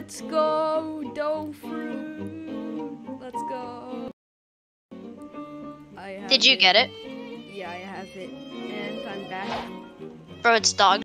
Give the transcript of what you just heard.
Let's go, dough fruit. Let's go. Did you it. get it? Yeah, I have it. And I'm back. Bro, it's dog